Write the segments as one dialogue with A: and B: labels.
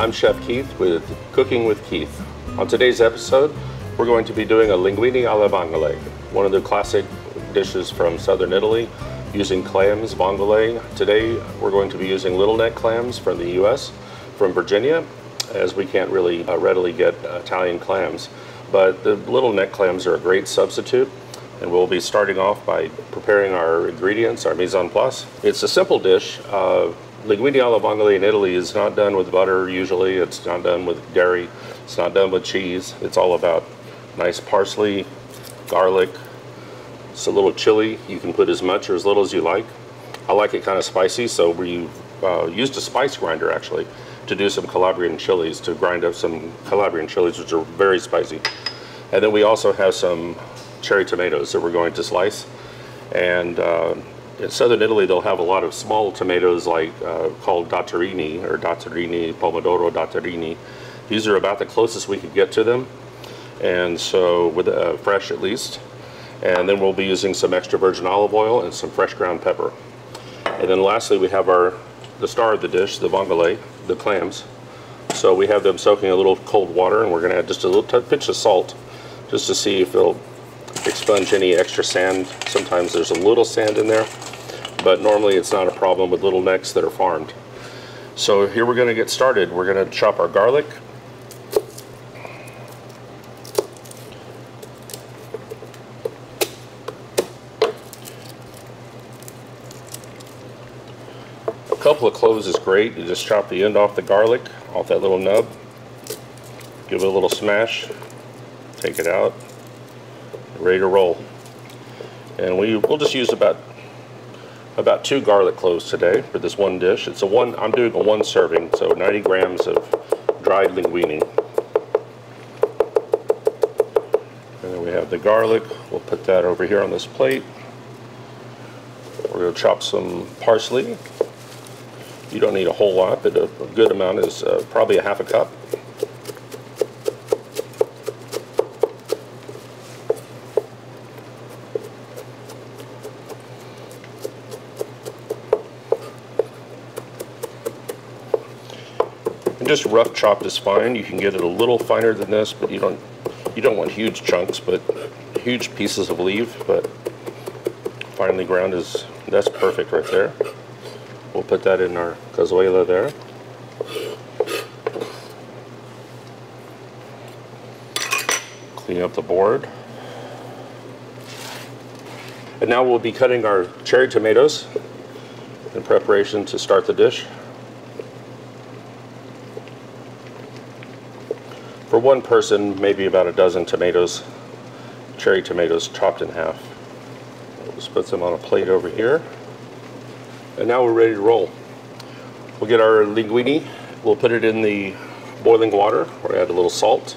A: I'm Chef Keith with Cooking with Keith. On today's episode, we're going to be doing a linguine alla vongole, one of the classic dishes from southern Italy, using clams, vongole. Today, we're going to be using little neck clams from the U.S., from Virginia, as we can't really uh, readily get Italian clams. But the little neck clams are a great substitute and we'll be starting off by preparing our ingredients, our mise en place. It's a simple dish. Uh, linguine alla vongole in Italy is not done with butter usually, it's not done with dairy, it's not done with cheese. It's all about nice parsley, garlic, it's a little chili. You can put as much or as little as you like. I like it kind of spicy, so we uh, used a spice grinder actually to do some Calabrian chilies, to grind up some Calabrian chilies, which are very spicy. And then we also have some cherry tomatoes that we're going to slice. And uh, in southern Italy, they'll have a lot of small tomatoes like uh, called dotterini or dotterini, pomodoro dotterini. These are about the closest we could get to them. And so with uh, fresh at least. And then we'll be using some extra virgin olive oil and some fresh ground pepper. And then lastly, we have our the star of the dish, the vongole, the clams. So we have them soaking a little cold water and we're going to add just a little pinch of salt just to see if it'll expunge any extra sand. Sometimes there's a little sand in there, but normally it's not a problem with little necks that are farmed. So here we're going to get started. We're going to chop our garlic. A couple of cloves is great. You just chop the end off the garlic, off that little nub. Give it a little smash. Take it out ready to roll. And we will just use about about two garlic cloves today for this one dish. It's a one. I'm doing a one serving, so 90 grams of dried linguine. And then we have the garlic. We'll put that over here on this plate. We're to chop some parsley. You don't need a whole lot, but a, a good amount is uh, probably a half a cup. Just rough chopped is fine. You can get it a little finer than this, but you don't you don't want huge chunks, but huge pieces of leaf, but finely ground is that's perfect right there. We'll put that in our cazuela there. Clean up the board. And now we'll be cutting our cherry tomatoes in preparation to start the dish. For one person, maybe about a dozen tomatoes, cherry tomatoes chopped in half. We'll just put them on a plate over here. And now we're ready to roll. We'll get our linguine, we'll put it in the boiling water, we'll add a little salt.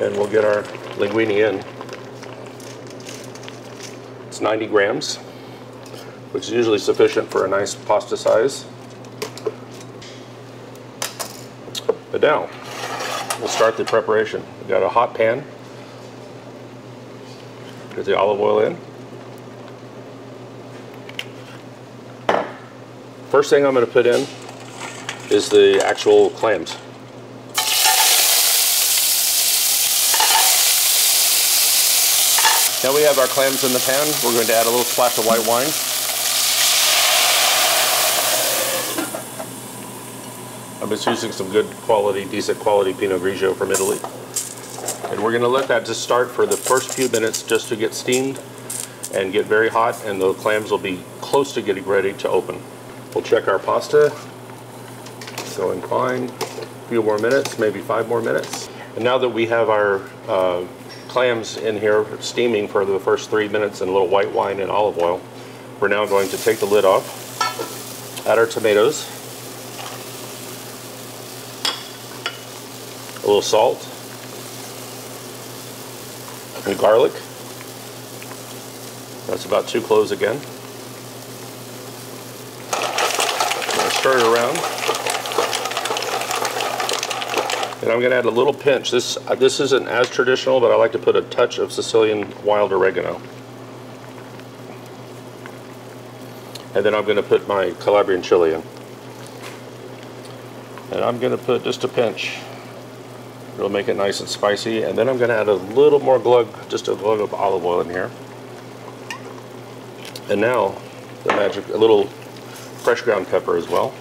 A: And we'll get our linguine in. It's 90 grams, which is usually sufficient for a nice pasta size. But now, we'll start the preparation. We've got a hot pan. Get the olive oil in. First thing I'm going to put in is the actual clams. Now we have our clams in the pan. We're going to add a little splash of white wine. I'm just using some good quality, decent quality Pinot Grigio from Italy. And we're gonna let that just start for the first few minutes just to get steamed and get very hot and the clams will be close to getting ready to open. We'll check our pasta. Going fine. A few more minutes, maybe five more minutes. And now that we have our uh, clams in here steaming for the first three minutes in a little white wine and olive oil, we're now going to take the lid off, add our tomatoes, little salt, and garlic. That's about two cloves again. stir it around. And I'm going to add a little pinch. This uh, this isn't as traditional, but I like to put a touch of Sicilian wild oregano. And then I'm going to put my Calabrian chili in. And I'm gonna put just a pinch. It'll make it nice and spicy. And then I'm gonna add a little more glug, just a glug of olive oil in here. And now, the magic, a little fresh ground pepper as well.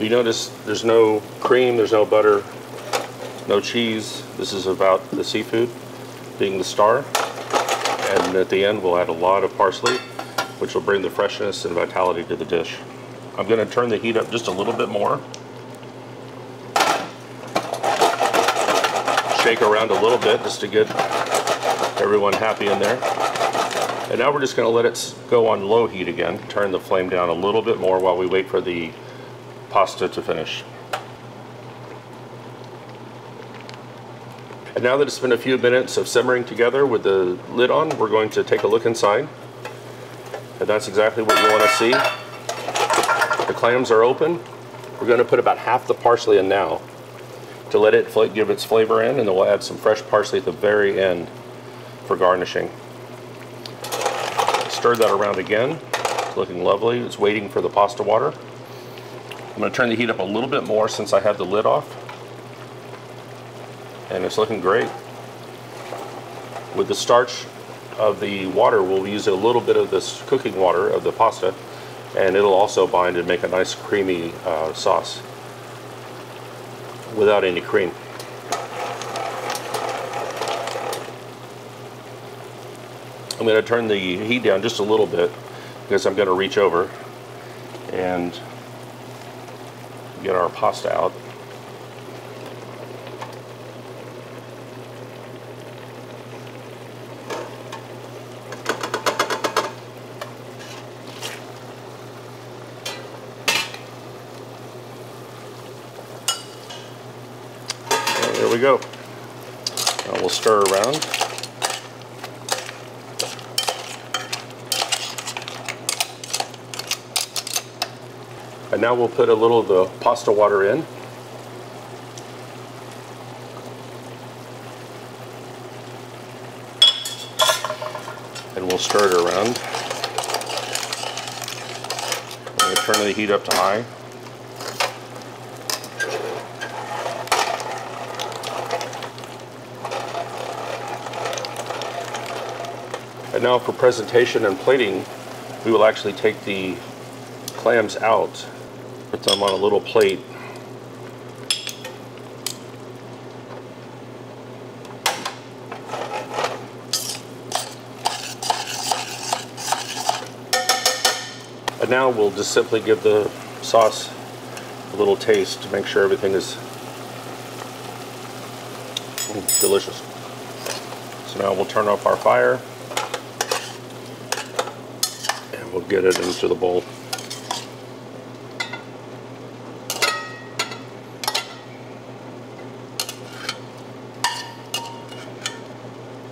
A: You notice there's no cream, there's no butter, no cheese. This is about the seafood being the star. And at the end, we'll add a lot of parsley, which will bring the freshness and vitality to the dish. I'm gonna turn the heat up just a little bit more. Shake around a little bit just to get everyone happy in there. And now we're just gonna let it go on low heat again. Turn the flame down a little bit more while we wait for the pasta to finish. And now that it's been a few minutes of simmering together with the lid on, we're going to take a look inside. And that's exactly what you want to see. Clams are open. We're going to put about half the parsley in now to let it give its flavor in, and then we'll add some fresh parsley at the very end for garnishing. Stir that around again. It's looking lovely. It's waiting for the pasta water. I'm going to turn the heat up a little bit more since I have the lid off. And it's looking great. With the starch of the water, we'll use a little bit of this cooking water of the pasta and it'll also bind and make a nice creamy uh, sauce without any cream. I'm going to turn the heat down just a little bit because I'm going to reach over and get our pasta out. There we go. Now we'll stir around. And now we'll put a little of the pasta water in. And we'll stir it around. I'm going to turn the heat up to high. And now for presentation and plating, we will actually take the clams out Put them on a little plate. And now we'll just simply give the sauce a little taste to make sure everything is delicious. So now we'll turn off our fire and we'll get it into the bowl.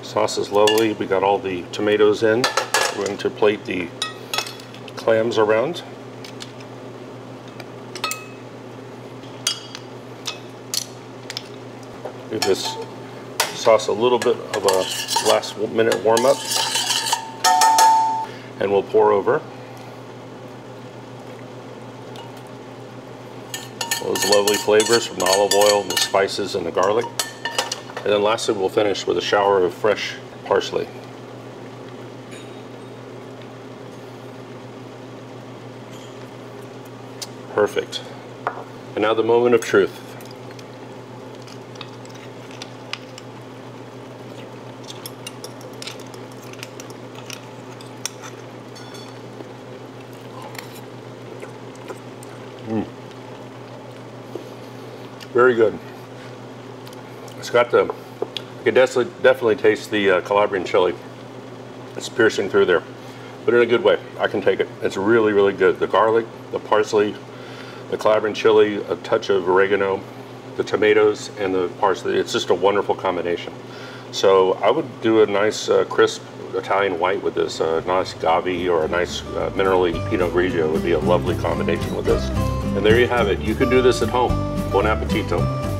A: Sauce is lovely. We got all the tomatoes in. We're going to plate the clams around. Give this sauce a little bit of a last minute warm up. And we'll pour over. Those lovely flavors from the olive oil, the spices, and the garlic. And then lastly, we'll finish with a shower of fresh parsley. Perfect. And now the moment of truth. Mm. Very good. It's got the, you can definitely, definitely taste the uh, Calabrian chili. It's piercing through there, but in a good way. I can take it. It's really, really good. The garlic, the parsley, the Calabrian chili, a touch of oregano, the tomatoes, and the parsley. It's just a wonderful combination. So I would do a nice uh, crisp Italian white with this. A nice Gavi or a nice uh, minerally Pinot Grigio would be a lovely combination with this. And there you have it. You can do this at home. Buon appetito.